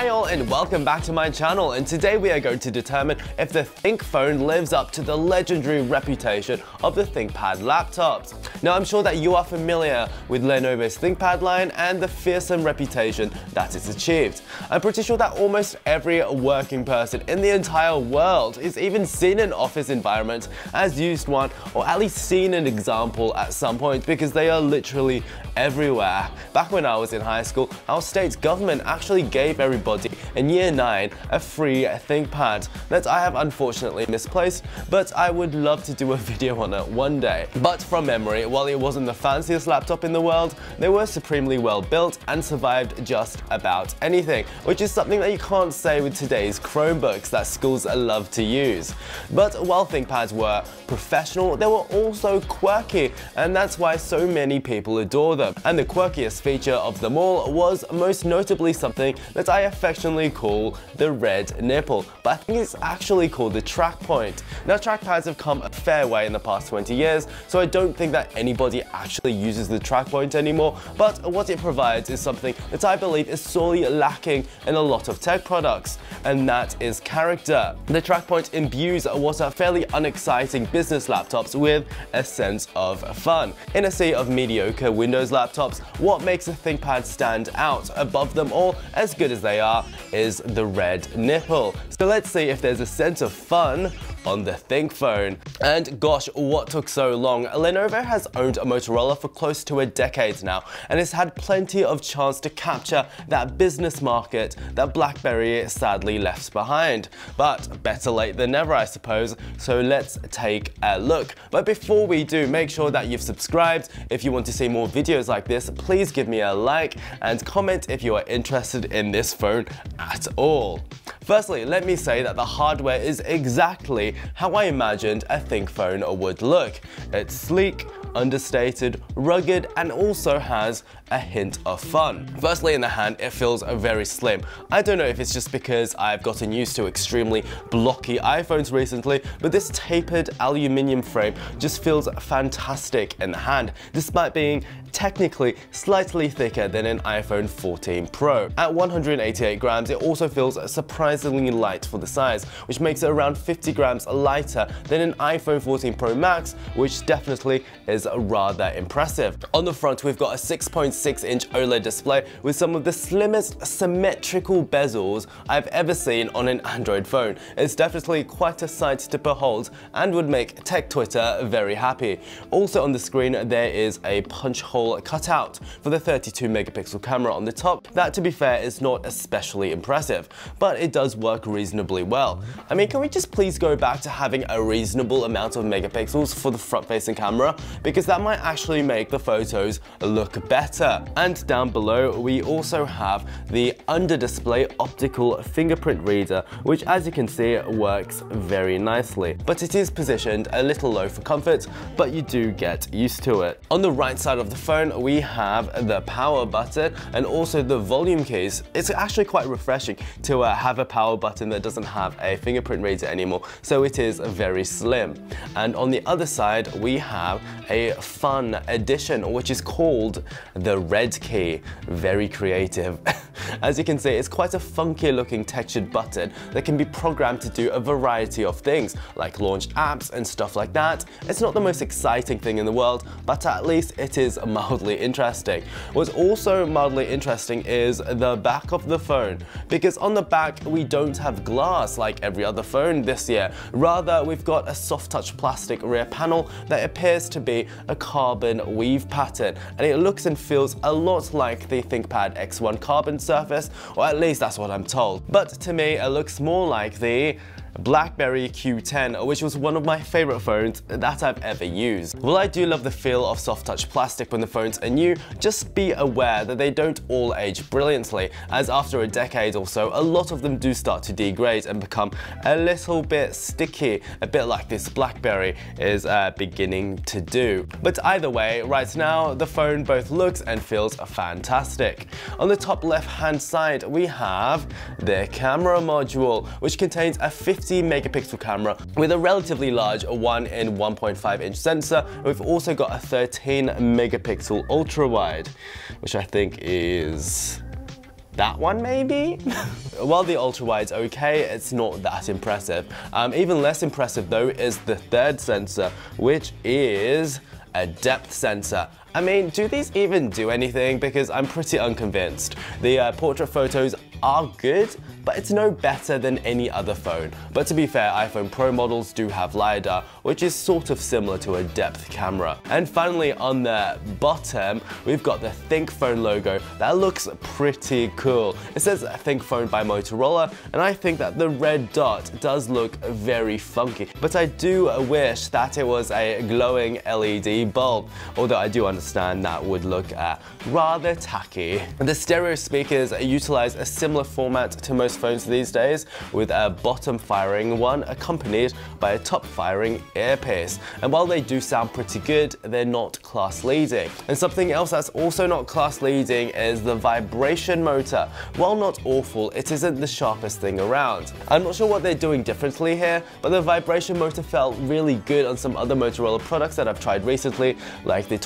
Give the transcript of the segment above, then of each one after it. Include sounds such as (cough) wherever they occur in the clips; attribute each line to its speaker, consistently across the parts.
Speaker 1: Hi all and welcome back to my channel and today we are going to determine if the ThinkPhone lives up to the legendary reputation of the ThinkPad laptops. Now I'm sure that you are familiar with Lenovo's ThinkPad line and the fearsome reputation that it's achieved. I'm pretty sure that almost every working person in the entire world is even seen an office environment, has used one or at least seen an example at some point because they are literally everywhere. Back when I was in high school, our state's government actually gave everybody everybody in year 9 a free ThinkPad that I have unfortunately misplaced, but I would love to do a (laughs) video on it one day. But from memory, while it wasn't the fanciest laptop in the world, they were supremely well built and survived just about anything, which is something that you can't say with today's Chromebooks that schools love to use. But while ThinkPads were professional, they were also quirky, and that's why so many people adore them. And the quirkiest feature of them all was most notably something that I affectionately call the red nipple, but I think it's actually called the track point. Now trackpads have come a fair way in the past 20 years, so I don't think that anybody actually uses the track point anymore, but what it provides is something that I believe is sorely lacking in a lot of tech products, and that is character. The track point imbues what are fairly unexciting business laptops with a sense of fun. In a sea of mediocre Windows laptops, what makes a ThinkPad stand out above them all, as good as they are is the red nipple. So let's see if there's a sense of fun on the ThinkPhone. And gosh, what took so long? Lenovo has owned a Motorola for close to a decade now and has had plenty of chance to capture that business market that BlackBerry sadly left behind. But better late than never, I suppose, so let's take a look. But before we do, make sure that you've subscribed. If you want to see more videos like this, please give me a like and comment if you are interested in this phone at all. Firstly, let me say that the hardware is exactly how I imagined a ThinkPhone would look. It's sleek, understated, rugged, and also has a hint of fun. Firstly, in the hand, it feels very slim. I don't know if it's just because I've gotten used to extremely blocky iPhones recently, but this tapered aluminium frame just feels fantastic in the hand, despite being technically slightly thicker than an iPhone 14 Pro. At 188 grams, it also feels surprisingly light for the size, which makes it around 50 grams lighter than an iPhone 14 Pro Max, which definitely is rather impressive. On the front, we've got a 6.6 inch OLED display with some of the slimmest symmetrical bezels I've ever seen on an Android phone. It's definitely quite a sight to behold and would make tech Twitter very happy. Also on the screen, there is a punch hole cutout for the 32 megapixel camera on the top. That to be fair is not especially impressive, but it does work reasonably well. I mean, can we just please go back to having a reasonable amount of megapixels for the front-facing camera? Because that might actually make the photos look better. And down below, we also have the under-display optical fingerprint reader, which as you can see, works very nicely. But it is positioned a little low for comfort, but you do get used to it. On the right side of the phone, we have the power button and also the volume keys. It's actually quite refreshing to uh, have a power button that doesn't have a fingerprint reader anymore, so it is very slim. And on the other side, we have a fun addition, which is called the red key. Very creative. (laughs) As you can see, it's quite a funky looking textured button that can be programmed to do a variety of things, like launch apps and stuff like that. It's not the most exciting thing in the world, but at least it is mildly interesting. What's also mildly interesting is the back of the phone, because on the back we don't have glass like every other phone this year. Rather, we've got a soft touch plastic rear panel that appears to be a carbon weave pattern, and it looks and feels a lot like the ThinkPad X1 carbon surface, or at least that's what I'm told. But to me, it looks more like the BlackBerry Q10, which was one of my favorite phones that I've ever used. While I do love the feel of soft touch plastic when the phones are new, just be aware that they don't all age brilliantly, as after a decade or so, a lot of them do start to degrade and become a little bit sticky, a bit like this BlackBerry is uh, beginning to do. But either way, right now, the phone both looks and feels fantastic. On the top left hand side, we have the camera module, which contains a 50 50 megapixel camera with a relatively large 1 in 1.5 inch sensor. We've also got a 13 megapixel ultra wide, which I think is that one maybe? (laughs) While the ultra wide's okay, it's not that impressive. Um, even less impressive though is the third sensor, which is a depth sensor. I mean, do these even do anything? Because I'm pretty unconvinced. The uh, portrait photos are good, but it's no better than any other phone. But to be fair, iPhone Pro models do have LiDAR, which is sort of similar to a depth camera. And finally, on the bottom, we've got the ThinkPhone logo. That looks pretty cool. It says ThinkPhone by Motorola, and I think that the red dot does look very funky. But I do wish that it was a glowing LED bulb, although I do understand that would look uh, rather tacky. The stereo speakers utilize a similar format to most phones these days, with a bottom firing one accompanied by a top firing earpiece. And while they do sound pretty good, they're not class leading. And something else that's also not class leading is the vibration motor. While not awful, it isn't the sharpest thing around. I'm not sure what they're doing differently here, but the vibration motor felt really good on some other Motorola products that I've tried recently, like the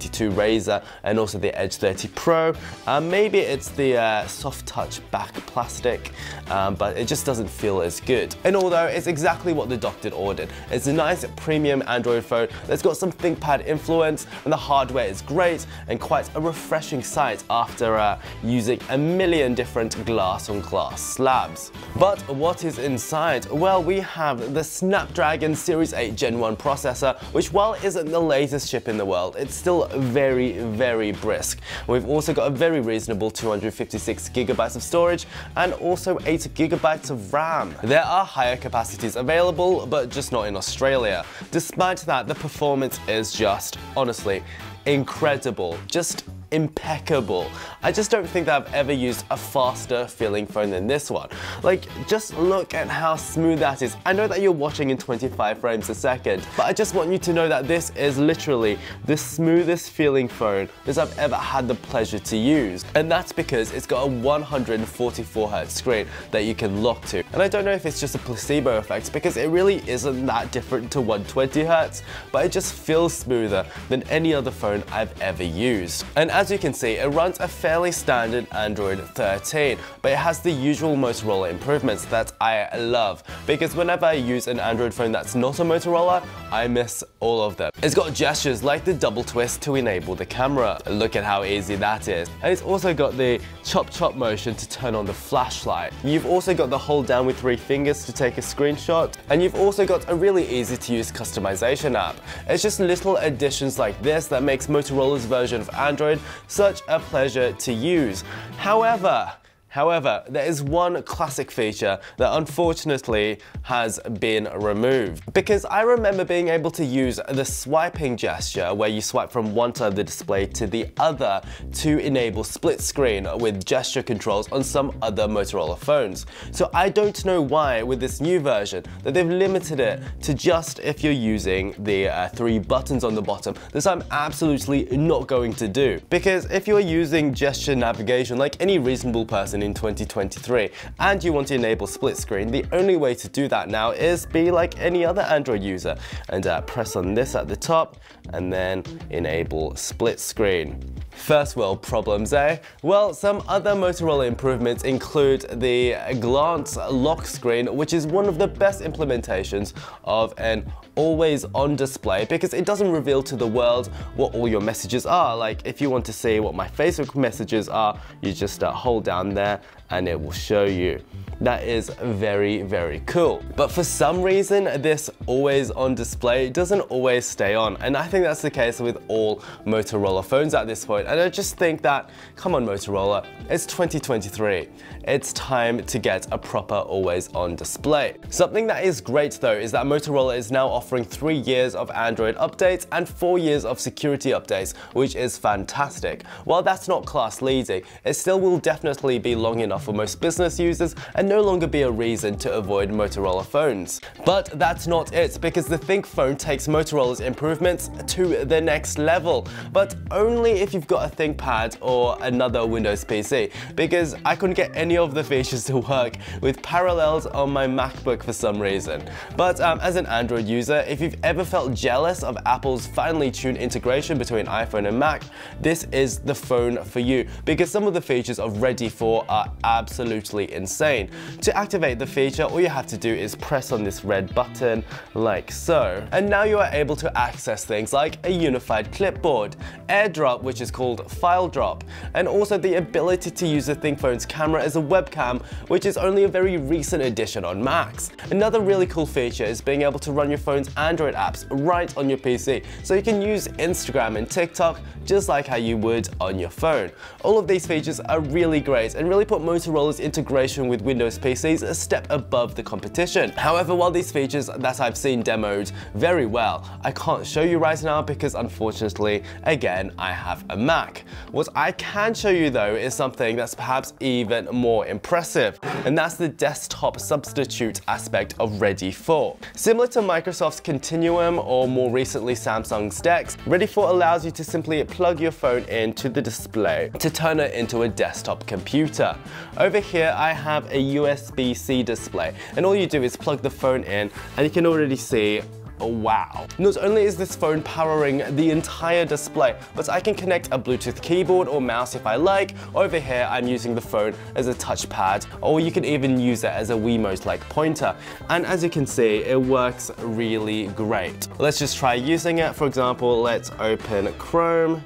Speaker 1: 2022 Razr and also the Edge 30 Pro. Uh, maybe it's the uh, soft touch back plastic um, but it just doesn't feel as good. And although it's exactly what the doctor ordered, it's a nice premium Android phone that's got some ThinkPad influence and the hardware is great and quite a refreshing sight after uh, using a million different glass-on-glass slabs. But what is inside? Well, we have the Snapdragon Series 8 Gen 1 processor, which while isn't the latest chip in the world, it's still very, very brisk. We've also got a very reasonable 256 gigabytes of storage and also 8 gigabytes of RAM. There are higher capacities available, but just not in Australia. Despite that, the performance is just, honestly, incredible. Just impeccable. I just don't think that I've ever used a faster feeling phone than this one. Like, just look at how smooth that is. I know that you're watching in 25 frames a second, but I just want you to know that this is literally the smoothest feeling phone that I've ever had the pleasure to use. And that's because it's got a 144Hz screen that you can lock to. And I don't know if it's just a placebo effect because it really isn't that different to 120Hz, but it just feels smoother than any other phone I've ever used. And as you can see, it runs a fairly standard Android 13, but it has the usual Motorola improvements that I love, because whenever I use an Android phone that's not a Motorola, I miss all of them. It's got gestures like the double twist to enable the camera. Look at how easy that is. And it's also got the chop chop motion to turn on the flashlight. You've also got the hold down with three fingers to take a screenshot, and you've also got a really easy to use customization app. It's just little additions like this that makes Motorola's version of Android such a pleasure to use. However, However, there is one classic feature that unfortunately has been removed. Because I remember being able to use the swiping gesture where you swipe from one side of the display to the other to enable split screen with gesture controls on some other Motorola phones. So I don't know why with this new version that they've limited it to just if you're using the uh, three buttons on the bottom. This I'm absolutely not going to do. Because if you're using gesture navigation like any reasonable person in 2023 and you want to enable split screen, the only way to do that now is be like any other Android user and uh, press on this at the top and then enable split screen. First world problems, eh? Well, some other Motorola improvements include the glance lock screen, which is one of the best implementations of an always on display because it doesn't reveal to the world what all your messages are. Like if you want to see what my Facebook messages are, you just uh, hold down there and it will show you. That is very, very cool. But for some reason, this always on display doesn't always stay on. And I think that's the case with all Motorola phones at this point. And I just think that, come on Motorola, it's 2023. It's time to get a proper always on display. Something that is great though is that Motorola is now offering three years of Android updates and four years of security updates, which is fantastic. While that's not class leading, it still will definitely be long enough for most business users and no longer be a reason to avoid Motorola phones. But that's not it, because the Think phone takes Motorola's improvements to the next level, but only if you've got a ThinkPad or another Windows PC, because I couldn't get any of the features to work with Parallels on my MacBook for some reason. But um, as an Android user, if you've ever felt jealous of Apple's finely tuned integration between iPhone and Mac, this is the phone for you, because some of the features of Ready for are absolutely insane. To activate the feature, all you have to do is press on this red button like so. And now you are able to access things like a unified clipboard, AirDrop, which is called File Drop, and also the ability to use the ThinkPhone's camera as a webcam, which is only a very recent addition on Macs. Another really cool feature is being able to run your phone's Android apps right on your PC, so you can use Instagram and TikTok just like how you would on your phone. All of these features are really great and really put Motorola's integration with Windows PCs a step above the competition. However, while these features that I've seen demoed very well, I can't show you right now because unfortunately, again, I have a Mac. What I can show you though is something that's perhaps even more impressive, and that's the desktop substitute aspect of Ready For. Similar to Microsoft's Continuum or more recently Samsung's DeX, Ready For allows you to simply plug your phone into the display to turn it into a desktop computer. Over here I have a USB-C display and all you do is plug the phone in and you can already see wow. Not only is this phone powering the entire display, but I can connect a Bluetooth keyboard or mouse if I like. Over here, I'm using the phone as a touchpad, or you can even use it as a Wiimote-like pointer. And as you can see, it works really great. Let's just try using it. For example, let's open Chrome.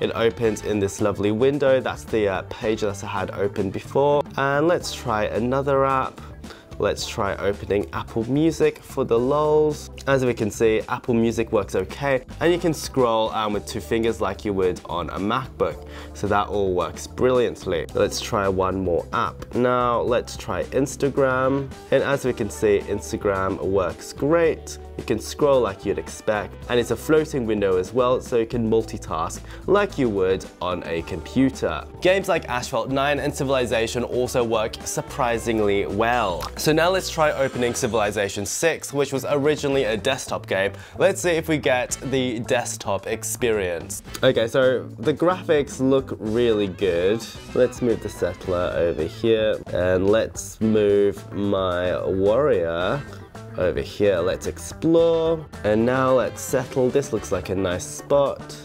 Speaker 1: It opens in this lovely window. That's the uh, page that I had open before. And let's try another app. Let's try opening Apple Music for the lulz. As we can see, Apple Music works okay, and you can scroll um, with two fingers like you would on a MacBook. So that all works brilliantly. Let's try one more app. Now let's try Instagram. And as we can see, Instagram works great. You can scroll like you'd expect, and it's a floating window as well, so you can multitask like you would on a computer. Games like Asphalt 9 and Civilization also work surprisingly well. So now let's try opening Civilization 6, which was originally a desktop game. Let's see if we get the desktop experience. Okay, so the graphics look really good. Let's move the settler over here, and let's move my warrior over here. Let's explore. And now let's settle. This looks like a nice spot.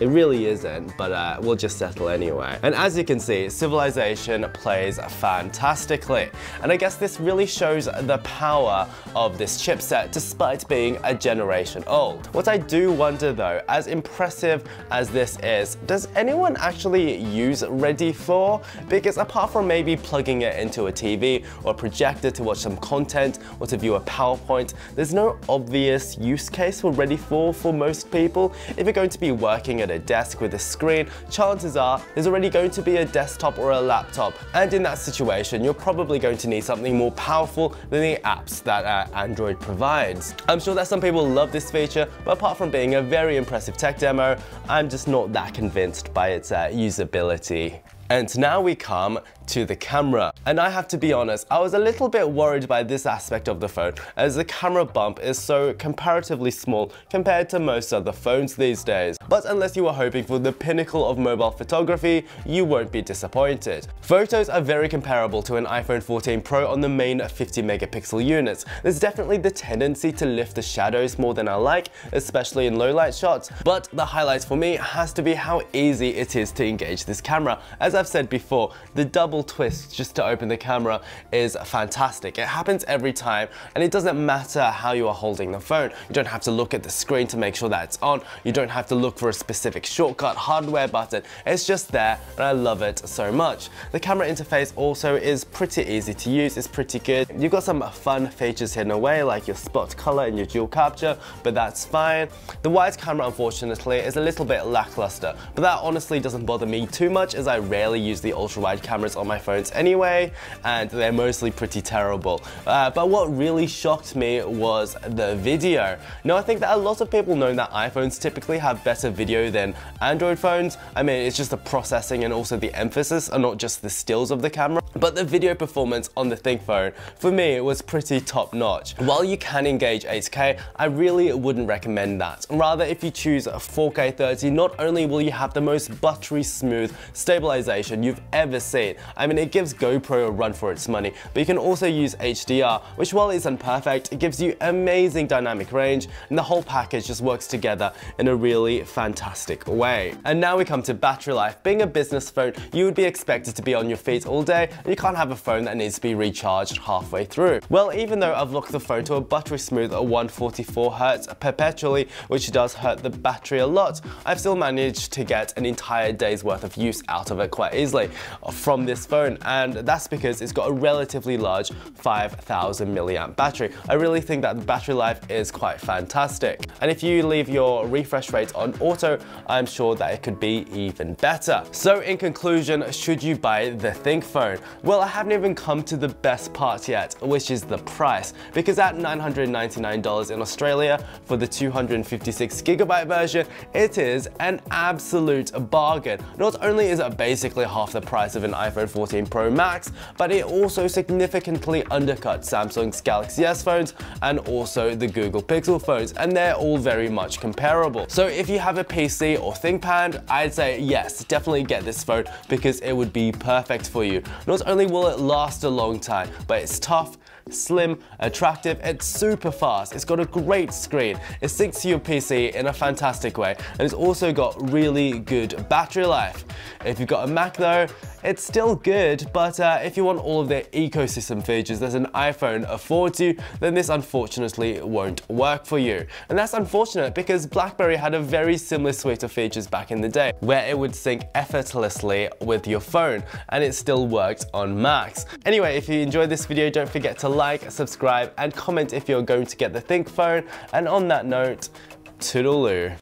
Speaker 1: It really isn't, but uh, we'll just settle anyway. And as you can see, Civilization plays fantastically. And I guess this really shows the power of this chipset despite being a generation old. What I do wonder though, as impressive as this is, does anyone actually use Ready For? Because apart from maybe plugging it into a TV or a projector to watch some content or to view a PowerPoint, there's no obvious use case for Ready 4 for most people. If you're going to be working at at a desk with a screen, chances are there's already going to be a desktop or a laptop. And in that situation, you're probably going to need something more powerful than the apps that uh, Android provides. I'm sure that some people love this feature, but apart from being a very impressive tech demo, I'm just not that convinced by its uh, usability. And now we come to the camera. And I have to be honest, I was a little bit worried by this aspect of the phone as the camera bump is so comparatively small compared to most other phones these days. But unless you are hoping for the pinnacle of mobile photography, you won't be disappointed. Photos are very comparable to an iPhone 14 Pro on the main 50 megapixel units. There's definitely the tendency to lift the shadows more than I like, especially in low light shots, but the highlight for me has to be how easy it is to engage this camera. As I've said before, the double twist just to open the camera is fantastic. It happens every time and it doesn't matter how you are holding the phone. You don't have to look at the screen to make sure that it's on. You don't have to look for a specific shortcut hardware button. It's just there and I love it so much. The camera interface also is pretty easy to use. It's pretty good. You've got some fun features hidden away like your spot color and your dual capture, but that's fine. The wide camera unfortunately is a little bit lackluster, but that honestly doesn't bother me too much as I rarely use the ultra wide cameras on my phones anyway, and they're mostly pretty terrible. Uh, but what really shocked me was the video. Now, I think that a lot of people know that iPhones typically have better video than Android phones. I mean, it's just the processing and also the emphasis and not just the stills of the camera. But the video performance on the ThinkPhone, for me, was pretty top notch. While you can engage 8K, I really wouldn't recommend that. Rather, if you choose 4K 30, not only will you have the most buttery smooth stabilization you've ever seen, I mean it gives GoPro a run for its money, but you can also use HDR, which while isn't perfect, it gives you amazing dynamic range, and the whole package just works together in a really fantastic way. And now we come to battery life. Being a business phone, you would be expected to be on your feet all day, you can't have a phone that needs to be recharged halfway through. Well, even though I've locked the phone to a buttery smooth at 144Hz perpetually, which does hurt the battery a lot, I've still managed to get an entire day's worth of use out of it quite easily from this phone, and that's because it's got a relatively large 5000 milliamp battery. I really think that the battery life is quite fantastic. And if you leave your refresh rate on auto, I'm sure that it could be even better. So in conclusion, should you buy the ThinkPhone? Well, I haven't even come to the best part yet, which is the price. Because at $999 in Australia for the 256 gigabyte version, it is an absolute bargain. Not only is it basically half the price of an iPhone 14 Pro Max, but it also significantly undercuts Samsung's Galaxy S phones and also the Google Pixel phones, and they're all very much comparable. So if you have a PC or ThinkPad, I'd say yes, definitely get this phone because it would be perfect for you. Not only will it last a long time, but it's tough, slim, attractive, it's super fast, it's got a great screen, it syncs to your PC in a fantastic way, and it's also got really good battery life. If you've got a Mac though, it's still good, but uh, if you want all of their ecosystem features that an iPhone affords you, then this unfortunately won't work for you. And that's unfortunate because BlackBerry had a very similar suite of features back in the day, where it would sync effortlessly with your phone, and it still worked on Macs. Anyway, if you enjoyed this video, don't forget to like, subscribe, and comment if you're going to get the ThinkPhone. And on that note, toodaloo.